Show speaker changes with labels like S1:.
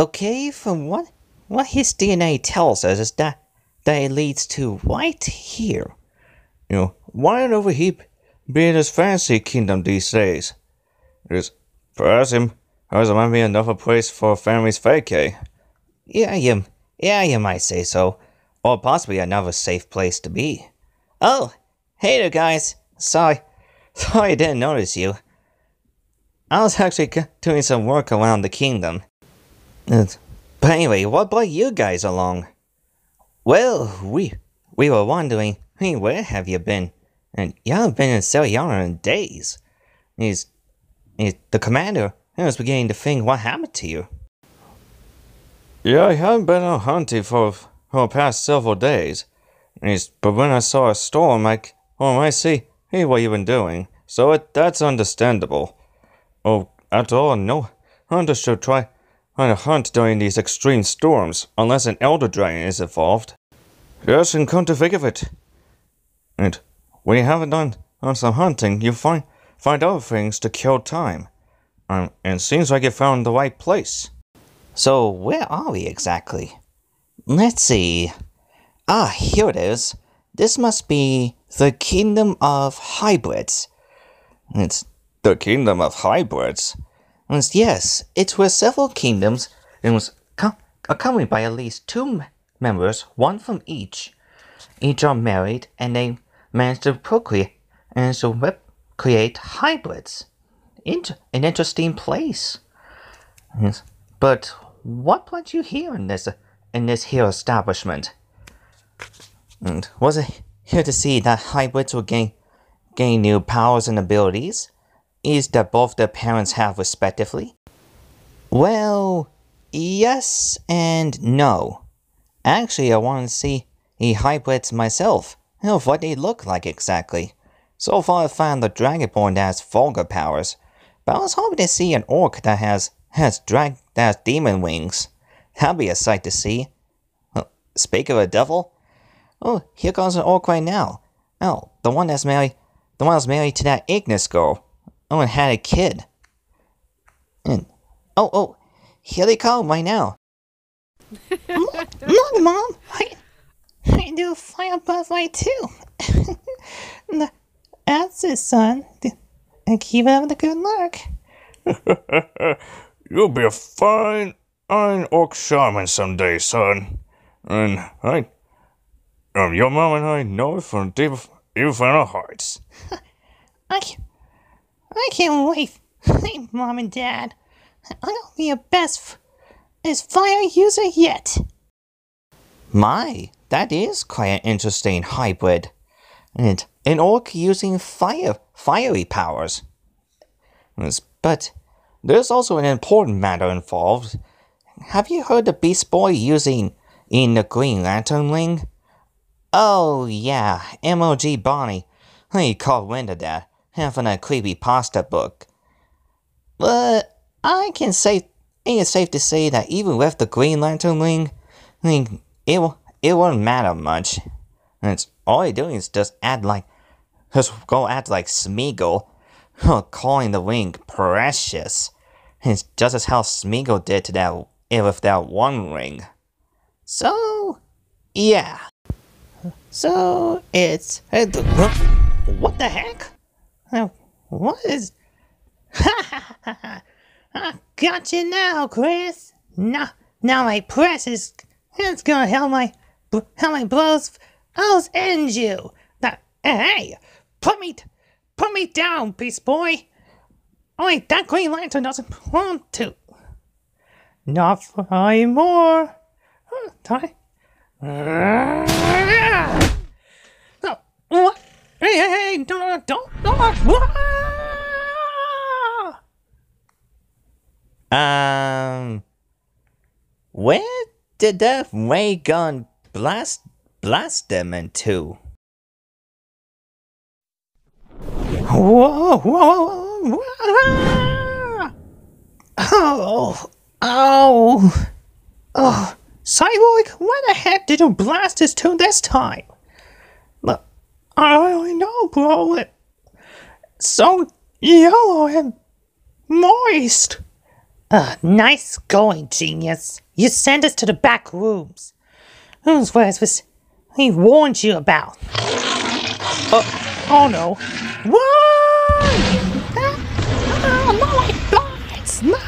S1: Okay, from what what his DNA tells us is that that it leads to right here.
S2: You know, why over here being in his fancy kingdom these days? Is perhaps him perhaps it might be another place for a family's vacay.
S1: Yeah, you yeah, you might say so. Or possibly another safe place to be. Oh, hey there guys. Sorry sorry I didn't notice you. I was actually doing some work around the kingdom. But anyway, what brought you guys along? Well, we we were wondering, hey, where have you been? And you haven't been in Seriana in days. He's, he's the commander. I was beginning to think what happened to you.
S2: Yeah, I haven't been out hunting for, for the past several days. Is but when I saw a storm, I, well, oh, I see, hey, what you been doing. So it, that's understandable. Oh, after all, no hunter should try, to hunt during these extreme storms, unless an elder dragon is involved. Yes, and come to think of it. And when you haven't done, some hunting, you find, find other things to kill time. Um, and it seems like you found the right place.
S1: So, where are we exactly? Let's see. Ah, here it is. This must be the Kingdom of Hybrids. It's
S2: The kingdom of hybrids.
S1: Yes, it was several kingdoms and was co- accompanied by at least two members, one from each. Each are married and they manage to procreate and rep- create hybrids. Inter- an interesting place. Yes. But what brought you here in this in this here establishment? And was it here to see that hybrids will gain gain new powers and abilities? Is that both their parents have respectively? Well, yes and no. Actually, I want to see the hybrids myself, of what they look like exactly. So far, I found the Dragonborn that has vulgar powers, but I was hoping to see an orc that has has drag that has demon wings. That'd be a sight to see. Oh, speak of a devil, oh, here comes an orc right now. Oh, the one that's married, the one that's married to that Ignis girl. Oh, and had a kid. And oh, oh, here they come right now. Look, mom, I, I do fire butterfly too. That's it, son. And keep up the good luck.
S2: You'll be a fine, iron orc shaman someday, son. And I, um, your mom and I know it from deep, deep from our hearts.
S1: I, ca- I can't wait. Hey, mom and dad. I'm gonna be your best, best fire user yet. My, that is quite an interesting hybrid. And an orc using fire, fiery powers. But there's also an important matter involved. Have you heard the Beast Boy using in the Green Lantern Ring? Oh yeah, MOG Bonnie. He caught wind of that, having a creepy pasta book. But I can say it's safe to say that even with the Green Lantern Ring, I mean, it it won't matter much. And it's all you're doing is just act like, just go act like Smeagol, calling the ring precious. It's just as how Smeagol did to that eh, with that one ring. So, yeah. So it's what the heck? What is? I got you now, Chris. Now, now my press is it's gonna help my help my blows. I'll end you. That hey, put me put me down, Beast Boy. Wait, that Green Lantern doesn't want to. Not for anymore. Huh, die. No, what? Hey, don't, don't, don't. Um, where did that ray gun blast blast them into? Whoa, whoa, whoa, whoa. Oh, oh, oh, Cyborg, where the heck did you blast us to this time? I don't know, bro. It's so yellow and moist. Uh, nice going, genius. You sent us to the Backrooms. Whose words was he warned you about? Oh, oh no. Run! Ah, ah, blights! No!